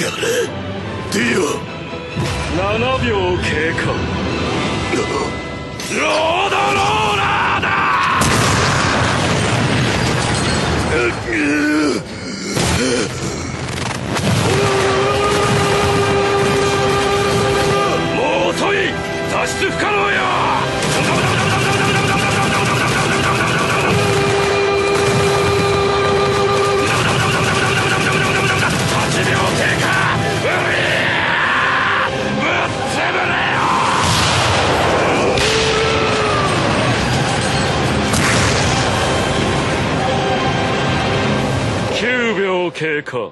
か。らディオ7秒経過。ロードローラーだ！もう遅い！脱出不可能よ！9秒経過。